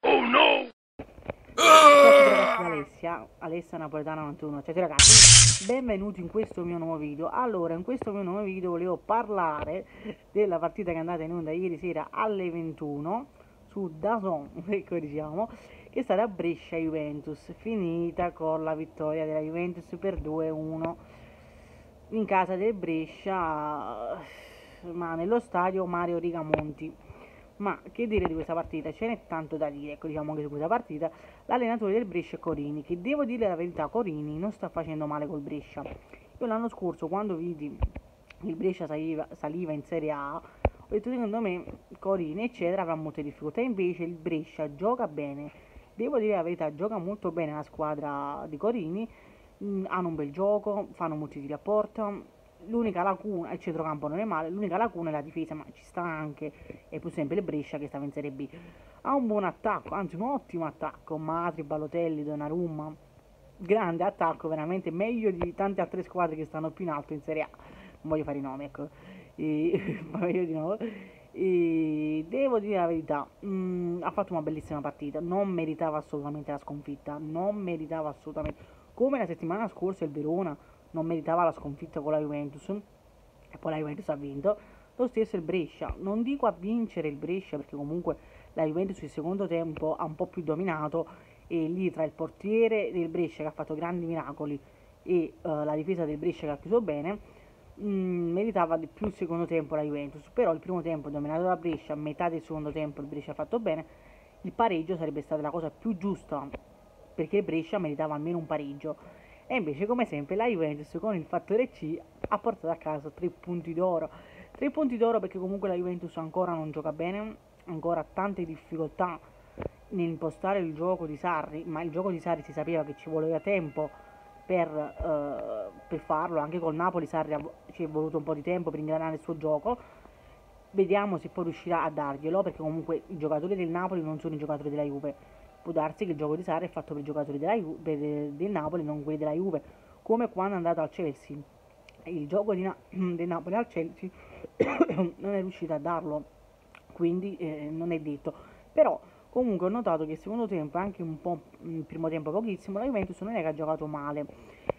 Oh no! Alessia, Alessia Napoletana 91 Ciao ragazzi, benvenuti in questo mio nuovo video. Allora, in questo mio nuovo video volevo parlare della partita che è andata in onda ieri sera alle 21 su Dazon, ecco diciamo che è stata Brescia-Juventus finita con la vittoria della Juventus per 2-1 in casa del Brescia ma nello stadio Mario Rigamonti ma che dire di questa partita? Ce n'è tanto da dire, ecco diciamo che su questa partita. L'allenatore del Brescia è Corini, che devo dire la verità, Corini non sta facendo male col Brescia. Io l'anno scorso quando vidi il Brescia saliva, saliva in Serie A, ho detto secondo me Corini eccetera avrà molte difficoltà, invece il Brescia gioca bene, devo dire la verità, gioca molto bene la squadra di Corini, mm, hanno un bel gioco, fanno molti tiri a porta, l'unica lacuna, il centrocampo non è male, l'unica lacuna è la difesa, ma ci sta anche, è più sempre il Brescia che stava in Serie B. Ha un buon attacco, anzi un ottimo attacco, Matri, Balotelli, Donnarumma, grande attacco, veramente meglio di tante altre squadre che stanno più in alto in Serie A. Non voglio fare i nomi, ecco, e, meglio di nuovo. E devo dire la verità, mh, mm, ha fatto una bellissima partita, non meritava assolutamente la sconfitta, non meritava assolutamente, come la settimana scorsa il Verona non meritava la sconfitta con la Juventus. E poi la Juventus ha vinto. Lo stesso il Brescia. Non dico a vincere il Brescia perché comunque la Juventus il secondo tempo ha un po' più dominato. E lì tra il portiere del Brescia che ha fatto grandi miracoli e uh, la difesa del Brescia che ha chiuso bene mh, mm, meritava di più il secondo tempo la Juventus. Però il primo tempo dominato da Brescia metà del secondo tempo il Brescia ha fatto bene il pareggio sarebbe stata la cosa più giusta perché il Brescia meritava almeno un pareggio e invece, come sempre, la Juventus con il fattore C ha portato a casa 3 punti d'oro. 3 punti d'oro perché comunque la Juventus ancora non gioca bene, ancora ha tante difficoltà nell'impostare il gioco di Sarri, ma il gioco di Sarri si sapeva che ci voleva tempo per, uh, per farlo, anche col Napoli Sarri ci è voluto un po' di tempo per ingranare il suo gioco. Vediamo se poi riuscirà a darglielo, perché comunque i giocatori del Napoli non sono i giocatori della Juve può darsi che il gioco di Sarri è fatto per i giocatori della Ju- per, del Napoli, non quelli della Juve, come quando è andato al Chelsea. Il gioco Na- del Napoli al Chelsea non è riuscito a darlo, quindi eh, non è detto. Però comunque ho notato che il secondo tempo, anche un po' il primo tempo pochissimo, la Juventus non è che ha giocato male.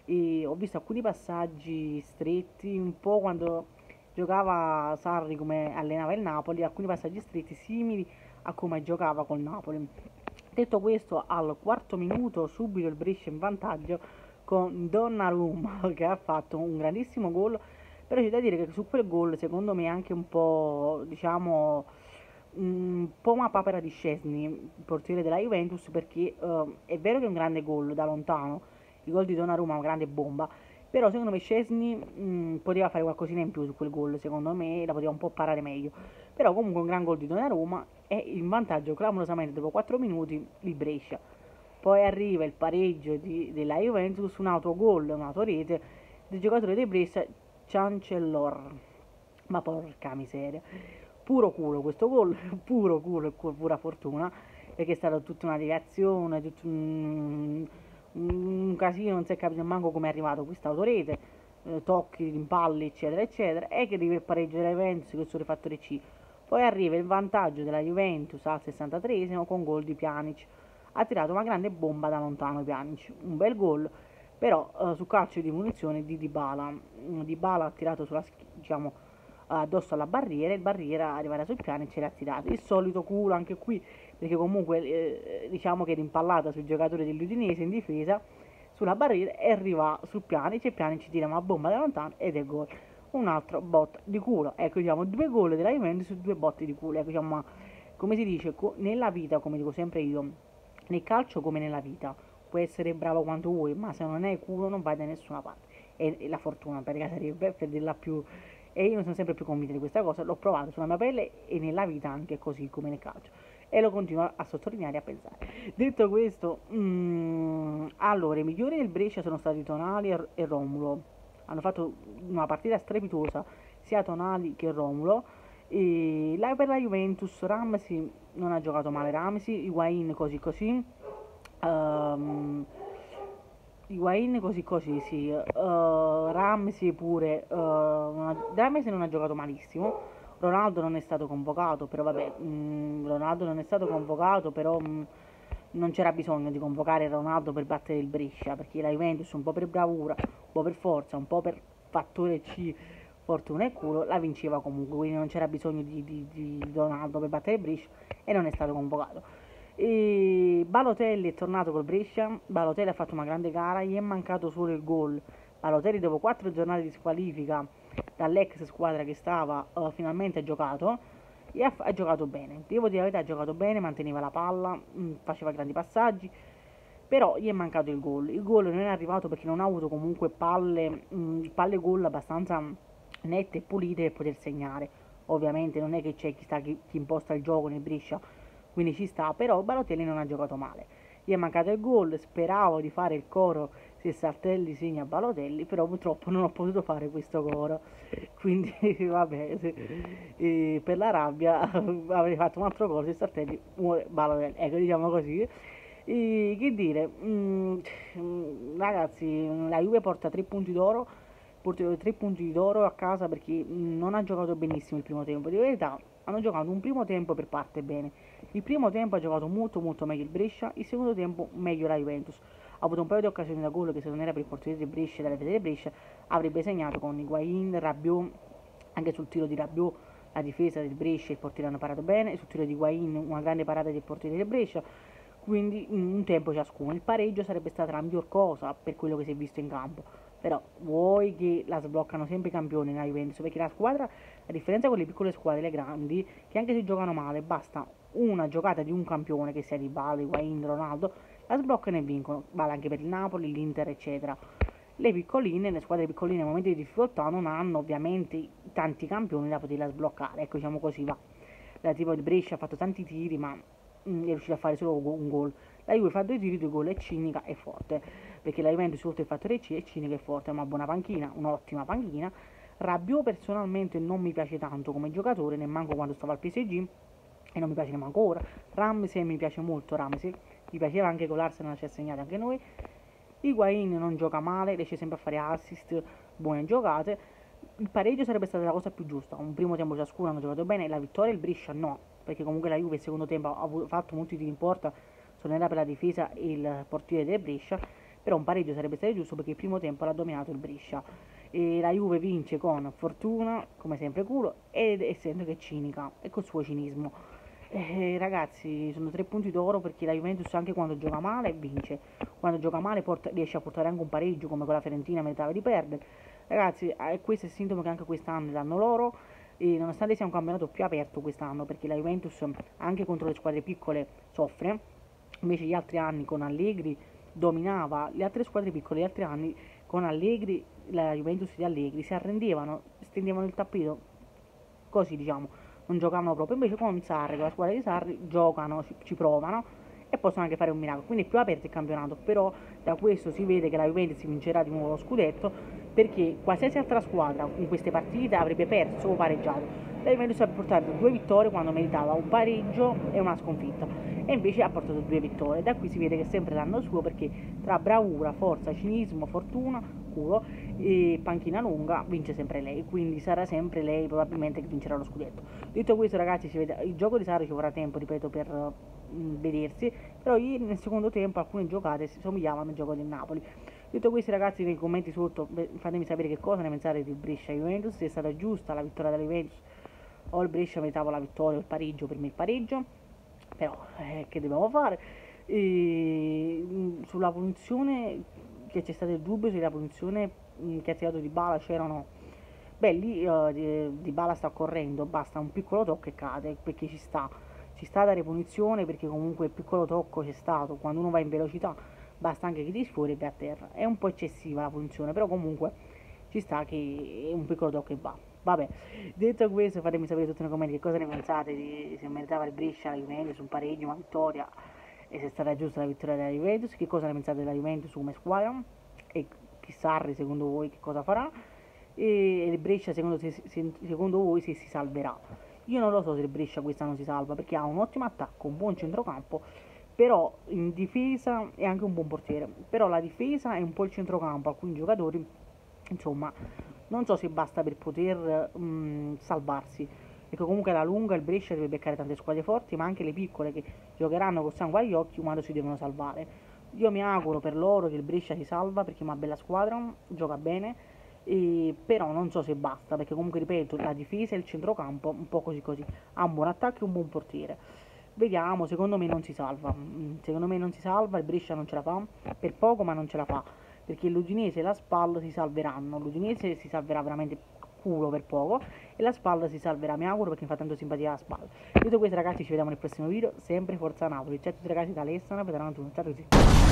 E ho visto alcuni passaggi stretti, un po' quando giocava Sarri come allenava il Napoli, alcuni passaggi stretti simili a come giocava col Napoli. Detto questo, al quarto minuto subito il Brescia in vantaggio con Donnarumma che ha fatto un grandissimo gol, però c'è da dire che su quel gol secondo me è anche un po', diciamo, un po' una papera di Scesni, il portiere della Juventus, perché uh, è vero che è un grande gol da lontano, il gol di Donnarumma è una grande bomba, però secondo me Scesni mh, poteva fare qualcosina in più su quel gol, secondo me la poteva un po' parare meglio. Però comunque un gran gol di Donnarumma e in vantaggio clamorosamente dopo 4 minuti il Brescia. Poi arriva il pareggio di, della Juventus, un autogol, un'autorete del giocatore di Brescia, Chancellor. Ma porca miseria. Puro culo questo gol, puro culo e pura fortuna, perché è stata tutta una deviazione, tutto un un casino, non si è capito manco come è arrivato questa autorete, eh, tocchi, rimpalli, eccetera, eccetera, e che arriva il pareggio della Juventus con il suo fattore C. Poi arriva il vantaggio della Juventus al 63esimo con gol di Pjanic. Ha tirato una grande bomba da lontano Pjanic, un bel gol, però eh, su calcio di munizione di Dybala. Mm, Dybala ha tirato sulla, diciamo, addosso alla barriera, il barriera arriverà sul piano e l'ha tirato. Il solito culo anche qui, perché comunque eh, diciamo che è rimpallata sui giocatori dell'Udinese in difesa, sulla barriera e arriva sul piano, e ci tira una bomba da lontano ed è gol. Un altro bot di culo. Ecco, diciamo, due gol della Juventus su due botti di culo. Ecco, diciamo, come si dice, nella vita, come dico sempre io, nel calcio come nella vita, puoi essere bravo quanto vuoi, ma se non hai culo non vai da nessuna parte. E, e la fortuna, per sarebbe, per dirla più e io sono sempre più convinta di questa cosa, l'ho provato sulla mia pelle e nella vita anche così come nel calcio e lo continuo a sottolineare e a pensare. Detto questo, mm, allora i migliori del Brescia sono stati Tonali e Romulo, hanno fatto una partita strepitosa sia Tonali che Romulo e la, per la Juventus Ramsey non ha giocato male Ramsey, Higuain così così um, Higuain così così, sì. Uh, Ramsey pure. Uh, Ramsey non ha giocato malissimo. Ronaldo non è stato convocato, però vabbè, mh, mm, Ronaldo non è stato convocato, però mh, mm, non c'era bisogno di convocare Ronaldo per battere il Brescia, perché la Juventus un po' per bravura, un po' per forza, un po' per fattore C, fortuna e culo, la vinceva comunque, quindi non c'era bisogno di, di, di Ronaldo per battere il Brescia e non è stato convocato. E Balotelli è tornato col Brescia, Balotelli ha fatto una grande gara, gli è mancato solo il gol. Balotelli dopo quattro giornate di squalifica dall'ex squadra che stava, uh, finalmente ha giocato e ha, giocato bene. Devo dire la verità, ha giocato bene, manteneva la palla, mm, faceva grandi passaggi, però gli è mancato il gol. Il gol non è arrivato perché non ha avuto comunque palle, mm, palle gol abbastanza nette e pulite per poter segnare. Ovviamente non è che c'è chi, sta, chi, chi imposta il gioco nel Brescia quindi ci sta, però Balotelli non ha giocato male. Gli è mancato il gol, speravo di fare il coro se Sartelli segna Balotelli, però purtroppo non ho potuto fare questo coro. Quindi vabbè, se, per la rabbia avrei fatto un altro coro se Sartelli muore Balotelli. Ecco, diciamo così. E, che dire, mh, mm, ragazzi, la Juve porta 3 punti d'oro porta 3 punti d'oro a casa perché non ha giocato benissimo il primo tempo. Di verità, hanno giocato un primo tempo per parte bene. Il primo tempo ha giocato molto molto meglio il Brescia, il secondo tempo meglio la Juventus. Ha avuto un paio di occasioni da gol che se non era per il portiere di Brescia e dalla fede di Brescia avrebbe segnato con Higuain, Rabiot, anche sul tiro di Rabiot la difesa del Brescia e il portiere hanno parato bene, sul tiro di Higuain una grande parata del portiere del Brescia, quindi un tempo ciascuno. Il pareggio sarebbe stata la miglior cosa per quello che si è visto in campo. Però vuoi che la sbloccano sempre i campioni nella Juventus? Perché la squadra a differenza con le piccole squadre le grandi che anche se giocano male basta una giocata di un campione che sia di Bali, Wayne, Ronaldo la sbloccano e vincono vale anche per il Napoli, l'Inter eccetera. Le piccoline, le squadre piccoline nei momenti di difficoltà non hanno ovviamente tanti campioni da poterla sbloccare. Ecco diciamo così va. La tipo il Brescia ha fatto tanti tiri ma mm, è riuscito a fare solo un gol. La Juve fa due tiri, due gol, è cinica e forte, perché la Juventus oltre il fattore C è cinica e forte, ha una buona panchina, un'ottima panchina. Rabiot personalmente non mi piace tanto come giocatore, nemmeno quando stava al PSG, e non mi piace nemmeno ora. Ramsey mi piace molto, Ramsey, mi piaceva anche con l'Arsenal, ci ha segnato anche noi. Higuain non gioca male, riesce sempre a fare assist, buone giocate. Il pareggio sarebbe stata la cosa più giusta, un primo tempo ciascuno hanno giocato bene, la vittoria il Brescia no, perché comunque la Juve il secondo tempo ha fatto molti tiri in porta, tornerà per la difesa il portiere del Brescia, però un pareggio sarebbe stato giusto perché il primo tempo l'ha dominato il Brescia. E la Juve vince con fortuna, come sempre culo, ed essendo che è cinica e col suo cinismo. Eh, ragazzi, sono tre punti d'oro perché la Juventus anche quando gioca male vince, quando gioca male porta, riesce a portare anche un pareggio come con la Fiorentina meritava di perdere. Ragazzi, eh, questo è il sintomo che anche quest'anno danno loro e nonostante sia un campionato più aperto quest'anno perché la Juventus anche contro le squadre piccole soffre, invece gli altri anni con Allegri dominava le altre squadre piccole, gli altri anni con Allegri, la Juventus di Allegri si arrendevano, stendevano il tappeto, così diciamo, non giocavano proprio, invece con Sarri, con la squadra di Sarri, giocano, ci, ci provano e possono anche fare un miracolo, quindi è più aperto il campionato, però da questo si vede che la Juventus vincerà di nuovo lo scudetto perché qualsiasi altra squadra in queste partite avrebbe perso o pareggiato. La Juventus ha portato due vittorie quando meritava un pareggio e una sconfitta e invece ha portato due vittorie. Da qui si vede che è sempre l'anno suo perché tra bravura, forza, cinismo, fortuna, culo e panchina lunga vince sempre lei, quindi sarà sempre lei probabilmente che vincerà lo scudetto. Detto questo ragazzi, il gioco di Sarri ci vorrà tempo, ripeto, per mh, mm, vedersi, però ieri nel secondo tempo alcune giocate si somigliavano al gioco del Napoli. Detto questo ragazzi nei commenti sotto fatemi sapere che cosa ne pensate di Brescia Juventus, se è stata giusta la vittoria della Juventus o il Brescia meritava la vittoria o il pareggio, per me il pareggio però eh, che dobbiamo fare e, mm, sulla punizione che c'è stato il dubbio se la punizione mm, che ha tirato di bala c'erano beh lì uh, di, di, bala sta correndo basta un piccolo tocco e cade perché ci sta. Ci sta a dare punizione perché comunque il piccolo tocco c'è stato. Quando uno va in velocità basta anche che ti sfuori e vai a terra. È un po' eccessiva la punizione però comunque ci sta che è un piccolo tocco e va. Vabbè, detto questo fatemi sapere tutti nei commenti che cosa ne pensate, di, se meritava il Brescia, la Juventus, un pareggio, una vittoria e se è stata giusta la vittoria della Juventus, che cosa ne pensate della Juventus come squadra e chi Sarri secondo voi che cosa farà e il Brescia secondo, se, se, secondo voi se si salverà. Io non lo so se il Brescia quest'anno si salva perché ha un ottimo attacco, un buon centrocampo, però in difesa è anche un buon portiere, però la difesa è un po' il centrocampo, alcuni giocatori insomma non so se basta per poter mh, salvarsi. Perché comunque alla lunga il Brescia deve beccare tante squadre forti, ma anche le piccole che giocheranno con sangue agli occhi quando si devono salvare. Io mi auguro per loro che il Brescia si salva perché è una bella squadra, gioca bene, e, però non so se basta, perché comunque ripeto, la difesa e il centrocampo un po' così così, ha un buon attacco e un buon portiere. Vediamo, secondo me non si salva, mm, secondo me non si salva, il Brescia non ce la fa, per poco ma non ce la fa, perché l'Udinese e la Spal si salveranno, l'Udinese si salverà veramente culo per poco e la Spal si salverà, mi auguro perché mi fa tanto simpatia la Spal. Detto questo ragazzi ci vediamo nel prossimo video, sempre Forza Napoli, ciao a tutti ragazzi da Alessandro, Petrano Ciao a tutti.